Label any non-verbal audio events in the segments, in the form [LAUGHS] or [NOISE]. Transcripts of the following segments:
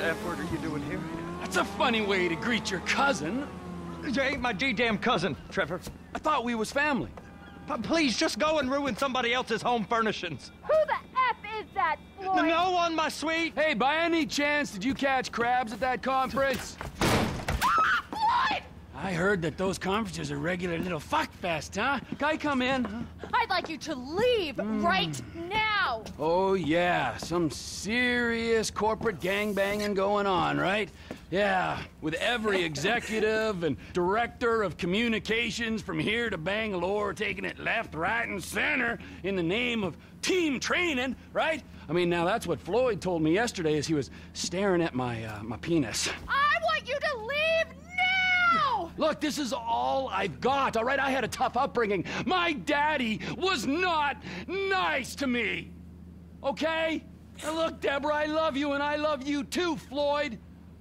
the F word are you doing here? That's a funny way to greet your cousin. You ain't my D-damn cousin, Trevor. I thought we was family. But please, just go and ruin somebody else's home furnishings. Who the F is that, Floyd? No one, my sweet. Hey, by any chance, did you catch crabs at that conference? Ah, Floyd! I heard that those conferences are regular little fuck fest, huh? Guy, come in. I'd like you to leave hmm. right now. Oh, yeah, some serious corporate gangbanging going on, right? Yeah, with every [LAUGHS] executive and director of communications from here to Bangalore taking it left, right, and center in the name of team training, right? I mean, now that's what Floyd told me yesterday as he was staring at my, uh, my penis. I want you to leave now! Look, this is all I've got, all right? I had a tough upbringing. My daddy was not nice to me, okay? Now look, Deborah, I love you, and I love you too, Floyd.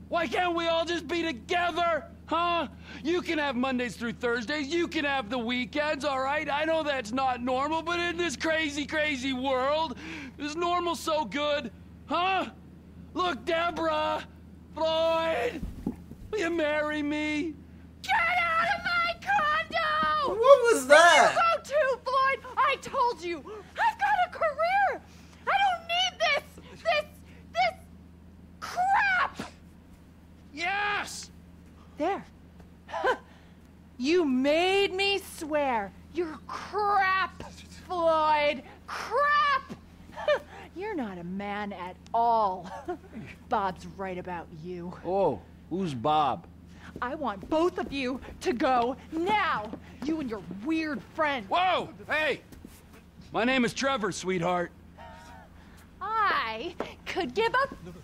Why can't we all just be together? Huh? You can have Mondays through Thursdays. You can have the weekends, all right? I know that's not normal, but in this crazy, crazy world, is normal so good? Huh? Look, Deborah, Floyd, will you marry me? Get out of my condo! What was that? You go to, Floyd? I told you, I've got a career. I don't need this, this, this crap. Yes! There. you made me swear. You're crap, Floyd. Crap! You're not a man at all. [LAUGHS] Bob's right about you. Oh, who's Bob? I want both of you to go now. You and your weird friend. Whoa! Hey! My name is Trevor, sweetheart. I could give a fuck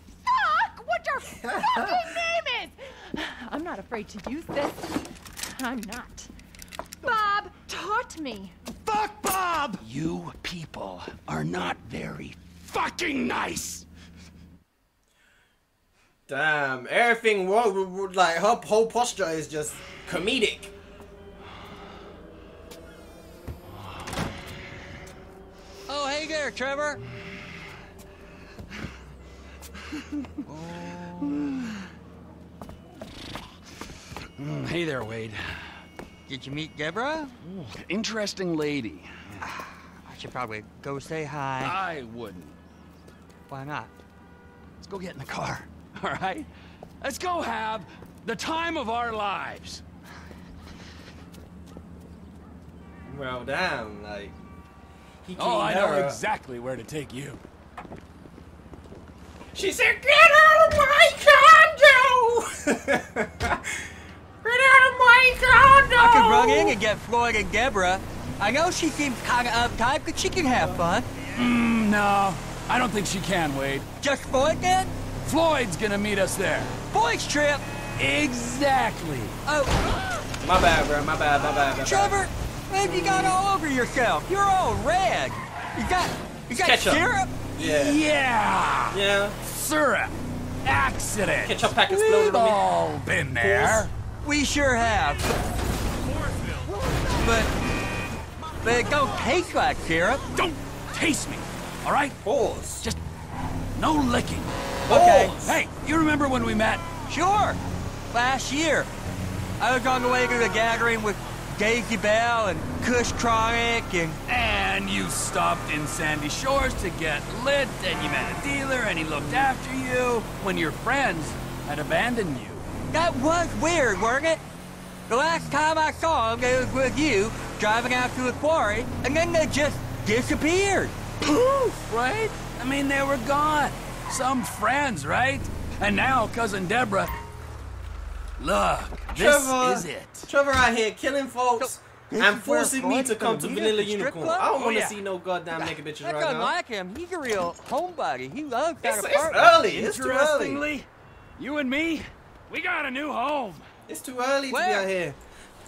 what your fucking name is. I'm not afraid to use this. I'm not. Bob taught me. Fuck Bob! You people are not very fucking nice! Damn, everything like her whole posture is just comedic. Oh, hey there, Trevor. Mm, [SIGHS] hey there, Wade. Did you meet Deborah? Interesting lady. I should probably go say hi. I wouldn't. Why not? Let's go get in the car, [LAUGHS] all right? Let's go have the time of our lives. Well, damn, like he Oh, I know her exactly where to take you. She said, "Get out of my condo! [LAUGHS] Get out of my condo!" I could run in and get Floyd and Deborah. I know she seems kind of uptight, but she can have fun. Mm, no, I don't think she can, Wade. Just Floyd then? Floyd's gonna meet us there. Boys trip. Exactly. Oh, My bad, bro. My bad. My bad. My bad. Trevor, man, you got all over yourself. You're all red. You got, you got Ketchup. syrup. Yeah. Yeah! Yeah. Syrup! Accident! Ketchup pack We've on me. all been there. We sure have. But, but it don't taste like syrup. Don't taste me, all right? Pause. Just no licking. Okay. Pause. Hey, you remember when we met? Sure. Last year, I was on the way to the gathering with Daisy Bell and Kush Chronic and And you stopped in Sandy Shores to get lit, and you met a dealer, and he looked after you when your friends had abandoned you. that was weird, weren't it? The last time I saw him, it was with you driving out to the quarry, and then they just disappeared. Poof, right? I mean, they were gone. Some friends, right? And now, cousin Deborah. Look, this Trevor, is it. Trevor out here killing folks This and is where forcing me to come gonna to meet at Vanilla Unicorn. club? I don't Oh, want to yeah. see no goddamn naked bitches I right don't now. like him. He's a real homebody. He loves that It's, it's apartment. early. It's too early. Interestingly, you and me, we got a new home. It's too early to be out here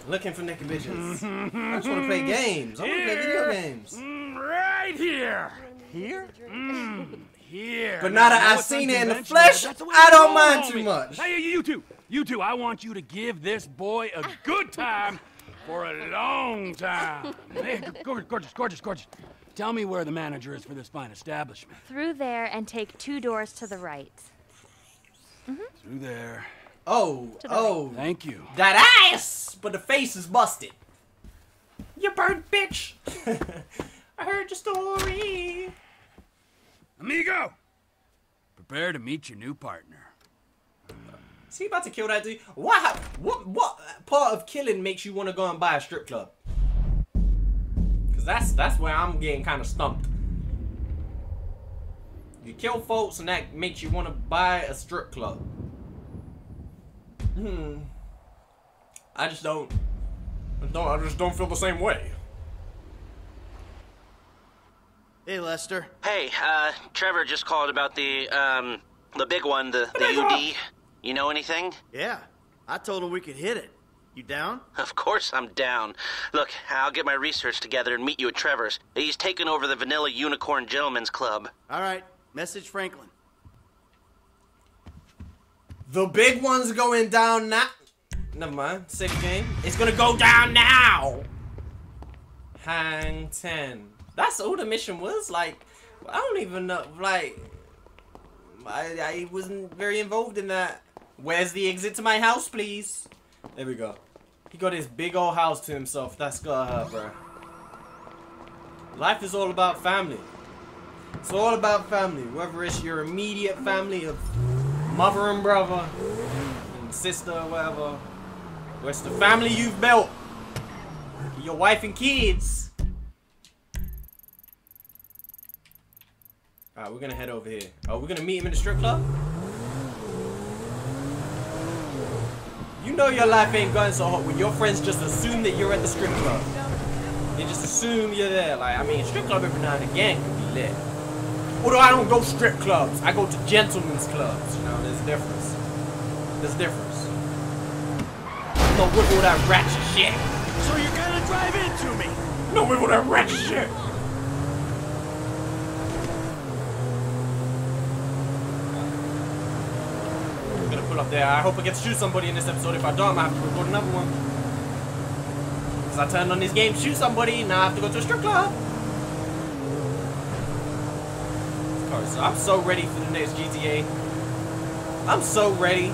looking for naked bitches. I just want to play games. I want to play video games. Mm, right here. Here? Mm, here. But now that I know I've seen it in the flesh, the I don't mind too much. Hey, you two, you two, I want you to give this boy a good time for a long time. [LAUGHS] Hey, gorgeous, gorgeous, gorgeous, gorgeous. Tell me where the manager is for this fine establishment. Through there and take two doors to the right. Mm-hmm. Through there. Oh, oh, Thank you. that ass, but the face is busted. You burnt bitch. [LAUGHS] I heard your story. Amigo! Prepare to meet your new partner. Is he about to kill that dude? What? What? What part of killing makes you want to go and buy a strip club? Cause that's that's where I'm getting kind of stumped. You kill folks and that makes you want to buy a strip club. Hmm. I just don't. I don't. I just don't feel the same way. Hey, Lester. Hey, uh, Trevor just called about the, um, the big one, the, the big one. UD. You know anything? Yeah, I told him we could hit it. You down? Of course I'm down. Look, I'll get my research together and meet you at Trevor's. He's taking over the Vanilla Unicorn Gentlemen's Club. All right, message Franklin. The big one's going down now. Never mind. Save the game. It's gonna go down now. Hang ten. That's all the mission was. Like, I don't even know. Like, I, I wasn't very involved in that. Where's the exit to my house, please? There we go. He got his big old house to himself. That's gotta hurt, bro. Life is all about family. It's all about family. Whether it's your immediate family of mother and brother, and sister or whatever. Or it's the family you've built. Your wife and kids. Alright, we're gonna head over here. Oh, we're gonna meet him in the strip club? You know your life ain't going so hot when your friends just assume that you're at the strip club. They just assume you're there. Like, I mean, strip club every now and again can be lit. Although I don't go strip clubs, I go to gentlemen's clubs. You know, there's a difference. There's a difference. I'm not with all that ratchet shit. So you're gonna drive into me? No with all that ratchet shit. Pull up there. I hope I get to shoot somebody in this episode. If I don't, I have to record another one. Cause I turned on this game, shoot somebody, now I have to go to a strip club. Alright, so I'm so ready for the next GTA. I'm so ready.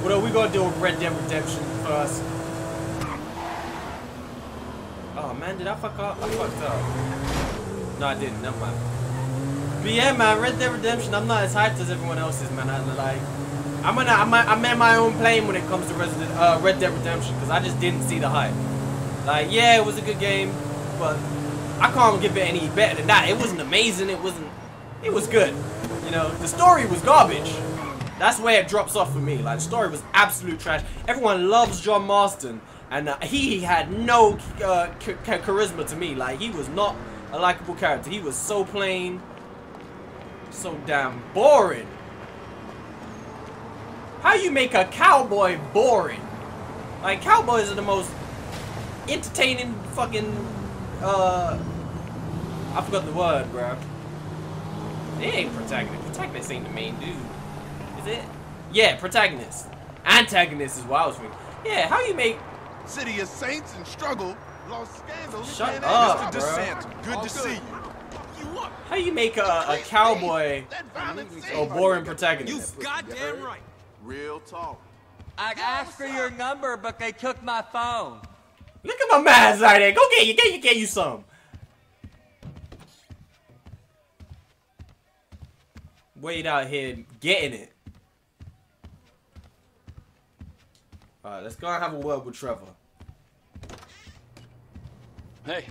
What are we gonna do with Red Dead Redemption first? Oh man, did I fuck up? I fucked up. No, I didn't. Never mind. But yeah, man, Red Dead Redemption. I'm not as hyped as everyone else is, man. I like. I'm gonna. I'm. I'm in my own plane when it comes to Resident, uh, Red Dead Redemption because I just didn't see the hype. Like, yeah, it was a good game, but I can't give it any better than that. It wasn't amazing. It wasn't. It was good. You know, the story was garbage. That's where it drops off for me. Like, the story was absolute trash. Everyone loves John Marston, and uh, he had no uh, ch- ch- charisma to me. Like, he was not a likable character. He was so plain, so damn boring. How you make a cowboy boring? Like, cowboys are the most entertaining fucking, uh, I forgot the word, bro. It ain't protagonist. Protagonist ain't the main dude. Is it? Yeah, protagonist. Antagonist is what I was thinking. Yeah, how you make City of Saints and struggle. Lost scandals. Shut and up, Mr. bro. DeSant, good All to good. see you. You how you make a, a cowboy a boring protagonist? You goddamn right. Real talk. I asked for your number, but they took my phone. Look at my man's right there. Go get you, get you, get you some. Wait out here getting it. Alright, let's go and have a word with Trevor. Hey,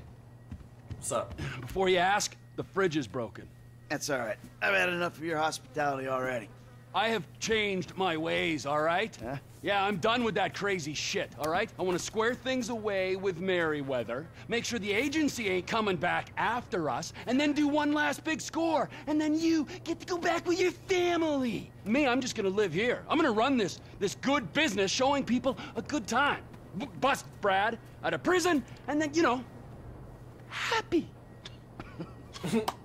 What's up? before you ask, the fridge is broken. That's all right. I've had enough of your hospitality already. I have changed my ways, all right? Huh? Yeah, I'm done with that crazy shit, all right? I want to square things away with Merryweather, make sure the agency ain't coming back after us, and then do one last big score. And then you get to go back with your family. Me, I'm just gonna live here. I'm gonna run this this good business showing people a good time. B- bust Brad out of prison, and then, you know, happy. [LAUGHS]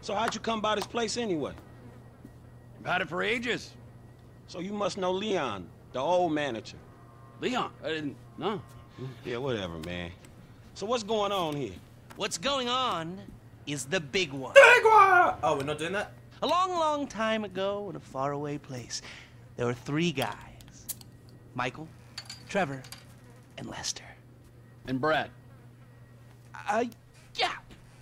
So how'd you come by this place anyway? I've had it for ages. So you must know Leon, the old manager. Leon, I didn't, no. Yeah, whatever, man. So what's going on here? What's going on is the big one. Big one! Oh, we're not doing that? A long, long time ago in a faraway place, there were three guys Michael, Trevor, and Lester. And Brad. Uh, yeah.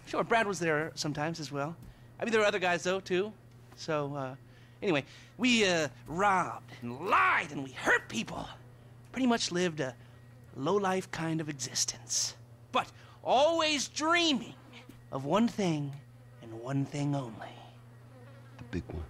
Sure, Brad was there sometimes as well. I mean, there were other guys, though, too. So, uh, anyway, we, uh, robbed and lied and we hurt people. Pretty much lived a low-life kind of existence. But always dreaming of one thing and one thing only. The big one.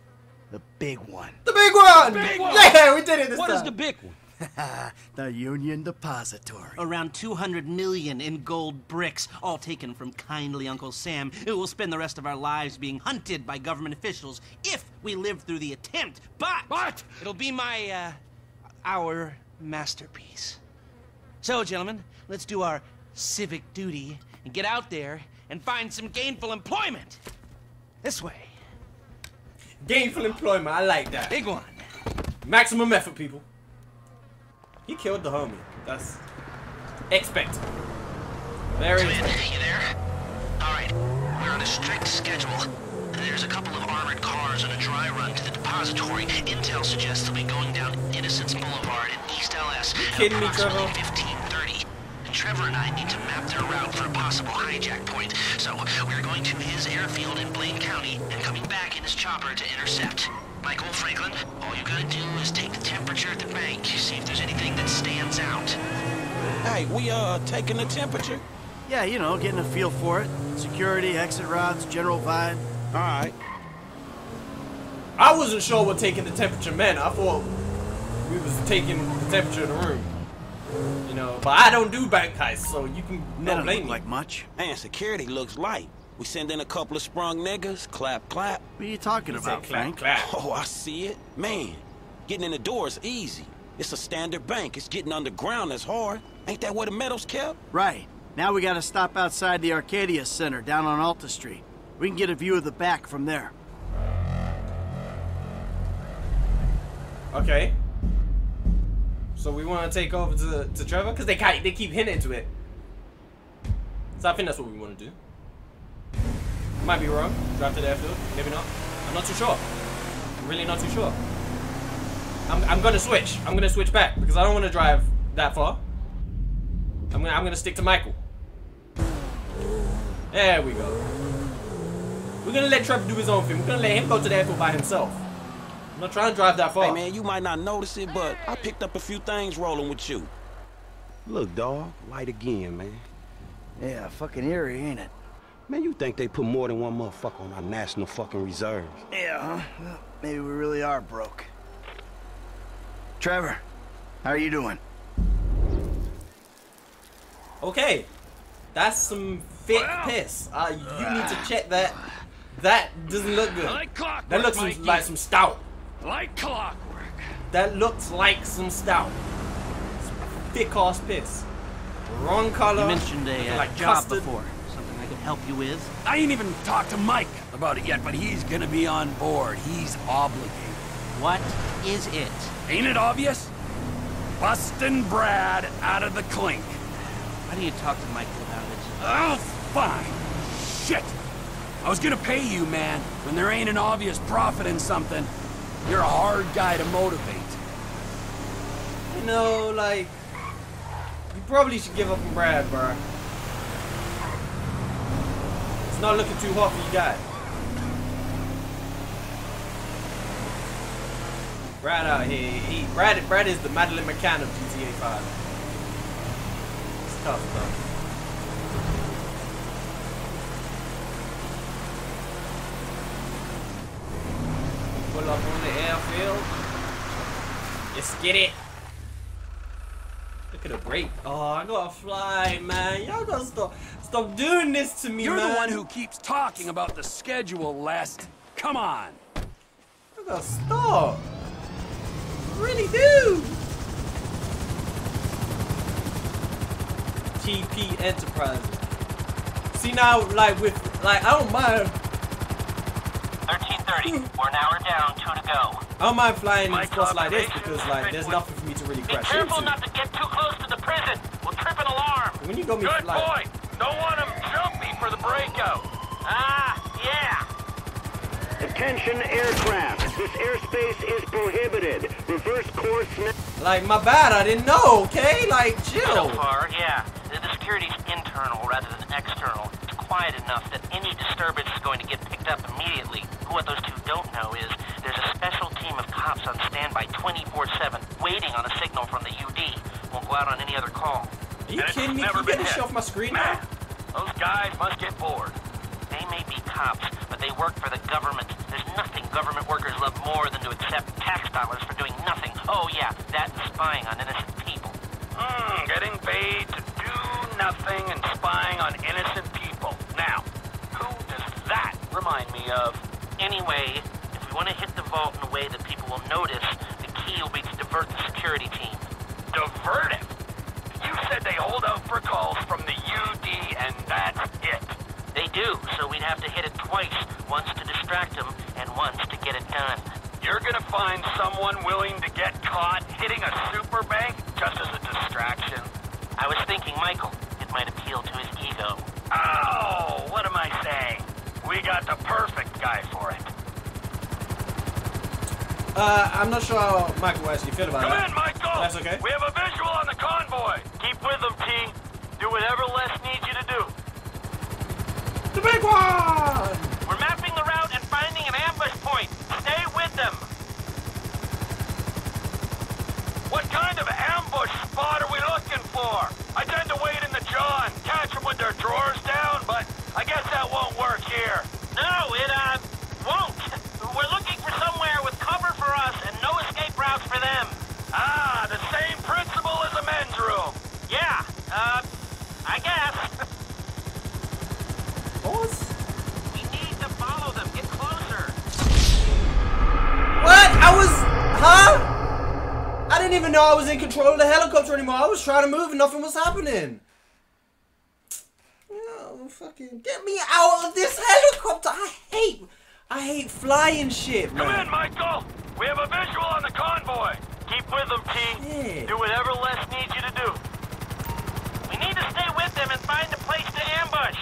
The big one. The big one! big one! Yeah, we did it this What time. is the big one? [LAUGHS] the Union Depository. Around 200 million in gold bricks, all taken from kindly Uncle Sam, who will spend the rest of our lives being hunted by government officials if we live through the attempt. But, But- it'll be my, uh, our masterpiece. So, gentlemen, let's do our civic duty and get out there and find some gainful employment. This way. Gainful employment, I like that. Big one. Maximum effort, people. He killed the homie. That's expected. Very Twin, expected. you there? Alright, we're on a strict schedule. There's a couple of armored cars on a dry run to the depository. Intel suggests they'll be going down Innocence Boulevard in East LS at me, approximately 1530. Trevor and I need to map their route for a possible hijack point. So we're going to his airfield in Blaine County and coming back in his chopper to intercept. Michael Franklin, all you gotta do is take the temperature at the bank, see if there's anything that stands out. Hey, we uh taking the temperature? Yeah, you know, getting a feel for it. Security, exit routes, general vibe. All right. I wasn't sure what taking the temperature meant. I thought we was taking the temperature of the room. You know, but I don't do bank heists, so you can no don't blame look me. like much. Man, security looks light. We send in a couple of sprung niggas, clap, clap. What are you talking He said about, clap, Frank? clap. Oh, I see it. Man, getting in the door is easy. It's a standard bank. It's getting underground that's hard. Ain't that where the metal's kept? Right. Now we gotta stop outside the Arcadius Center down on Alta Street. We can get a view of the back from there. Okay. So we want to take over to to Trevor because they they keep hinting to it. So I think that's what we want to do. Might be wrong. Drive to the airfield. Maybe not. I'm not too sure. I'm really not too sure. I'm, I'm gonna switch. I'm gonna switch back because I don't want to drive that far. I'm gonna I'm gonna stick to Michael. There we go. We're gonna let Trevor do his own thing. We're gonna let him go to the airfield by himself. I'm not trying to drive that far. Hey, man, you might not notice it, but I picked up a few things rolling with you. Look, dog, light again, man. Yeah, fucking eerie, ain't it? Man, you think they put more than one motherfucker on our national fucking reserves? Yeah, huh? Well, maybe we really are broke. Trevor, how are you doing? Okay, that's some thick piss. Uh, you need to check that. That doesn't look good. Like clockwork, That looks some, Mikey. like some stout. Like clockwork. That looks like some stout. Thick ass piss. Wrong color. You mentioned a looking uh, like job custard. before. Something I could help you with? I ain't even talked to Mike about it yet, but he's gonna be on board. He's obligated. What is it? Ain't it obvious? Bustin' Brad out of the clink. Why don't you talk to Michael about it? Oh, fine. Shit. I was gonna pay you, man, when there ain't an obvious profit in something. You're a hard guy to motivate. You know, like you probably should give up on Brad, bro. It's not looking too hot for you guys. Brad out here, he Brad Brad is the Madeleine McCann of GTA 5. It's tough, bro. Pull up on the airfield. Let's get it. Look at the brake. Oh, I gotta fly, man. Y'all gotta stop, stop doing this to me, You're man. the one who keeps talking about the schedule, Lest. Come on. I gotta stop. I really do. TP Enterprises. See now, like with, like I don't mind. 1330. We're an hour down, two to go. I don't mind flying in Mike, spots like this because like there's nothing for me to really crash into. Be careful into. not to get too close to the prison. We'll trip an alarm. When you got me Good fly- boy. Don't want him jumpy for the breakout. Ah, yeah. Attention aircraft. This airspace is prohibited. Reverse course now. Like, my bad, I didn't know, okay? Like, So chill. far, yeah. The, the security's internal rather than external. It's quiet enough that any disturbance is going to get picked up immediately. What those two don't know is there's a special team of cops on standby 24-7, waiting on a signal from the UD. Won't go out on any other call. Are you kidding me? Can you get this shit off my screen now? Those guys must get bored. They may be cops, but they work for the government. There's nothing government workers love more than to accept tax dollars for doing nothing. Oh yeah, that and spying on innocent people. Hmm, getting paid to do nothing and spying on innocent remind me of? Anyway, if we want to hit the vault in a way that people will notice, the key will be to divert the security team. Divert it? You said they hold out for calls from the UD and that's it. They do, so we'd have to hit it twice, once to distract them and once to get it done. You're gonna find someone willing to get caught hitting a super bank just as a distraction? I was thinking Michael. We got the perfect guy for it. Uh, I'm not sure how Michael actually feel about Come that. in, Michael! That's okay. We have a visual on the convoy. Keep with them, T. Do whatever Les needs you to do. The big one! We're mapping the route and finding an ambush point. Stay with them. What kind of ambush spot are we looking for? I tend to wait in the jaw and catch them with their drawers down, but I guess that won't work here. No, it, uh, won't. We're looking for somewhere with cover for us and no escape routes for them. Ah, the same principle as a men's room. Yeah, uh, I guess. Pause. We need to follow them. Get closer. What? I was... Huh? I didn't even know I was in control of the helicopter anymore. I was trying to move and nothing was happening. No, fucking get me out of this helicopter. I hate... I hate flying shit, Come man. in, Michael. We have a visual on the convoy. Keep with them, T. Yeah. Do whatever Les needs you to do. We need to stay with them and find a place to ambush.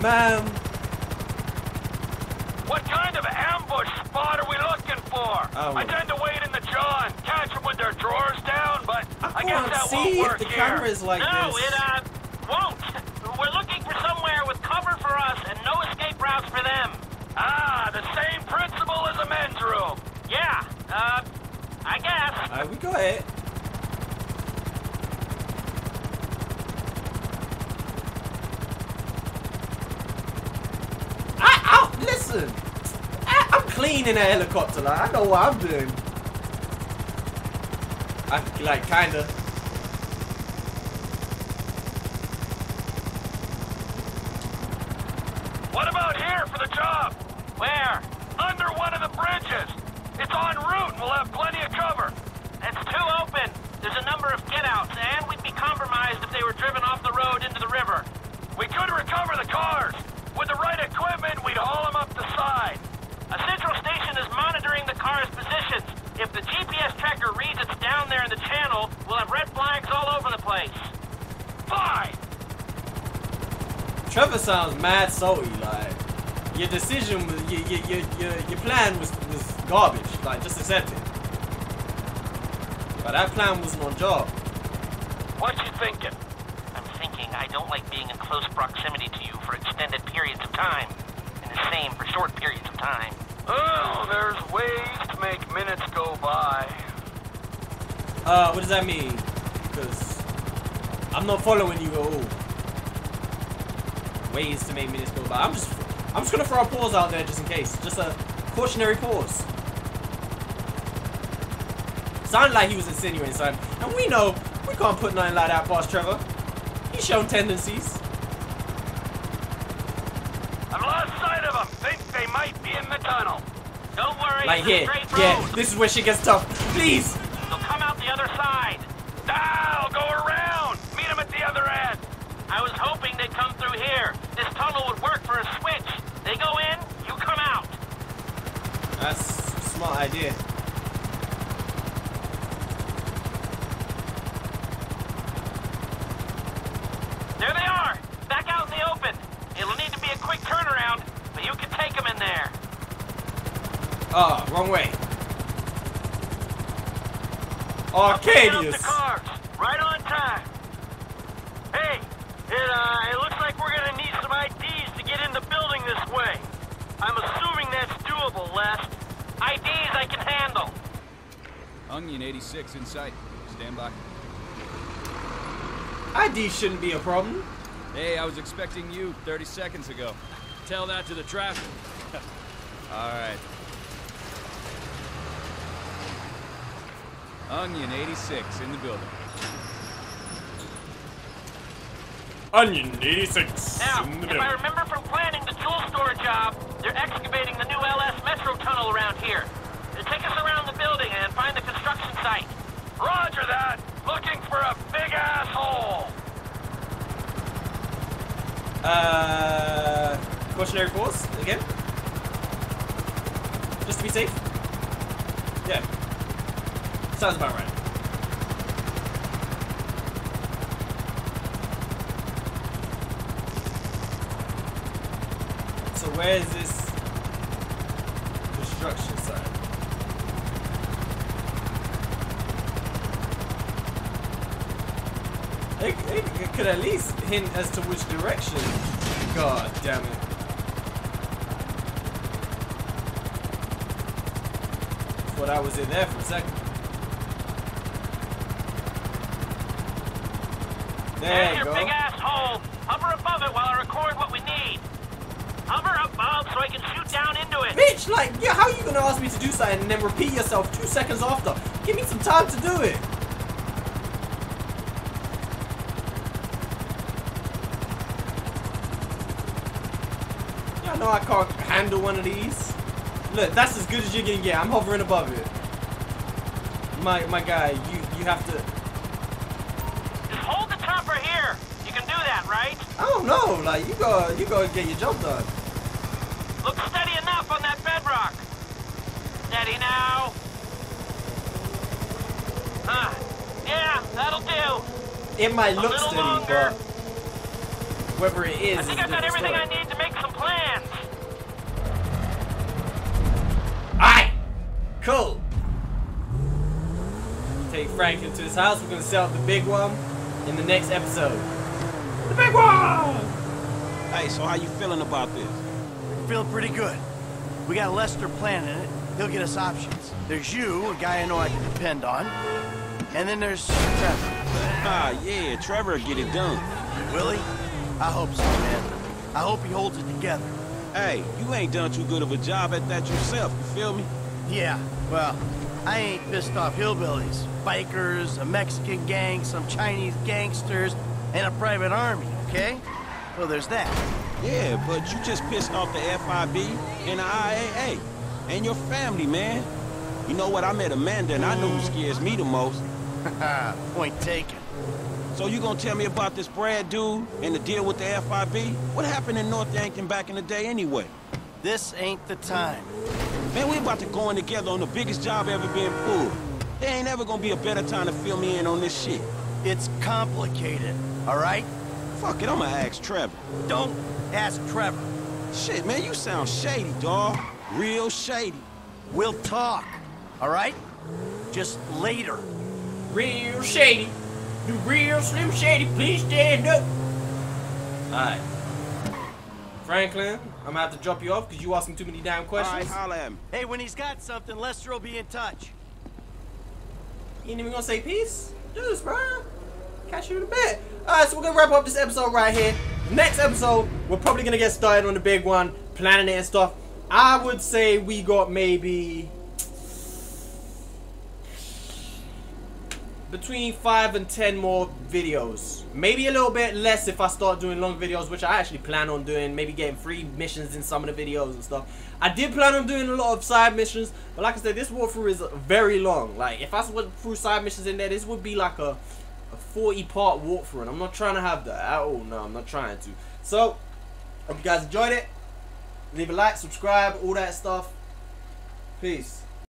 Man, What kind of ambush spot are we looking for? Oh. I tend to wait in the jaw and catch them with their drawers down, but I, guess that won't work the here. camera is like no, this. it uh won't. We're looking for somewhere with cover for us and no escape routes for them. Ah, the same principle as a men's room. Yeah, uh, I guess. Alright, we got it. I, I, listen. I, I'm cleaning a helicopter. Like, I know what I'm doing. I like kinda. What about here for the job? Where? Under one of the bridges. It's en route and we'll have plenty of cover. It's too open. There's a number of get-outs, and we'd be compromised if they were driven off the road into the river. We could recover the cars. With the right equipment, we'd haul them up the side. A central station is monitoring the car's positions. If the GPS tracker reads it's down there in the channel, we'll have red flags all over the place. Fine. Trevor sounds mad salty. Like your decision, was, your, your, your, your, your plan was was garbage. Like just accept it. But that plan wasn't on job. What you thinking? I'm thinking I don't like being in close proximity to you for extended periods of time. And the same for short periods of time. Oh, there's ways to make minutes go by. Uh, what does that mean? Because I'm not following you at all. Ways to make minutes go by. I'm just, I'm just gonna throw a pause out there just in case. Just a cautionary pause. Sounded like he was insinuating something, and we know we can't put nothing like that past Trevor. He's shown tendencies. I've lost sight of them. Think they might be in the tunnel. Don't worry, Like here, straight yeah. road. This is where she gets tough. Please. They'll come out the other side. Now, go around. Meet them at the other end. I was hoping they'd come through here. This tunnel would work for a switch. They go in, you come out. That's a smart idea. There they are, back out in the open. It'll need to be a quick turnaround, but you can Ah, wrong way. Get up Arcadius. the cars, right on time. Hey, it, uh, it looks like we're gonna need some IDs to get in the building this way. I'm assuming that's doable, Les. IDs I can handle. Onion 86 in sight. Stand by. ID shouldn't be a problem. Hey, I was expecting you 30 seconds ago. Tell that to the traffic. [LAUGHS] All right. Onion 86 in the building. Onion 86 Now, in the building. if I remember from planning the jewel store job, they're excavating the new LS Metro tunnel around here. They take us around the building and find the construction site. Roger that. Looking for a big asshole. Uh, cautionary force again. Just to be safe. Sounds about right. So where is this construction site? It, it, it could at least hint as to which direction. God damn it. Thought I was in there for a second. There There's you your go. big asshole. Hover above it while I record what we need. Hover above so I can shoot down into it. Bitch, like, yeah, how you gonna ask me to do something and then repeat yourself two seconds after? Give me some time to do it. Y'all know I can't handle one of these. Look, that's as good as you're gonna get. I'm hovering above it. My my guy, you you have to. I don't know. Like you go you go get your job done. Look steady enough on that bedrock. Steady now. Huh. Yeah, that'll do. It might A look steady, longer. but whether it is, I think I've got everything story. I need to make some plans. Alright! Cool. Take Franklin to his house. We're gonna set up the big one in the next episode. Big one! Hey, so how you feeling about this? Feeling pretty good. We got Lester planning it. He'll get us options. There's you, a guy I know I can depend on. And then there's Trevor. Ah, yeah, Trevor will get it done. Will he? I hope so, man. I hope he holds it together. Hey, you ain't done too good of a job at that yourself, you feel me? Yeah, well, I ain't pissed off hillbillies, bikers, a Mexican gang, some Chinese gangsters, and a private army, okay? Well, there's that. Yeah, but you just pissed off the FIB and the IAA. And your family, man. You know what? I met Amanda and I know who scares me the most. [LAUGHS] Point taken. So you gonna tell me about this Brad dude and the deal with the FIB? What happened in North Yankton back in the day anyway? This ain't the time. Man, we about to go in together on the biggest job ever being pulled. There ain't ever gonna be a better time to fill me in on this shit. It's complicated, all right? Fuck it, I'ma ask Trevor. Don't ask Trevor. Shit, man, you sound shady, dawg. Real shady. We'll talk, all right? Just later. Real shady. The real Slim Shady, please stand up. Alright. Franklin, I'm gonna have to drop you off because you asking too many damn questions. All right, holla at me. Hey, when he's got something, Lester will be in touch. You ain't even gonna say peace? Just, bro. Catch you in a bit. Alright, so we're gonna wrap up this episode right here. Next episode, we're probably gonna get started on the big one, planning it and stuff. I would say we got maybe between five and ten more videos. Maybe a little bit less if I start doing long videos, which I actually plan on doing. Maybe getting free missions in some of the videos and stuff. I did plan on doing a lot of side missions, but like I said, this walkthrough is very long. Like if I went through side missions in there, this would be like a 40 part walkthrough, and I'm not trying to have that at all. No, I'm not trying to. So, hope you guys enjoyed it. Leave a like, subscribe, all that stuff. Peace.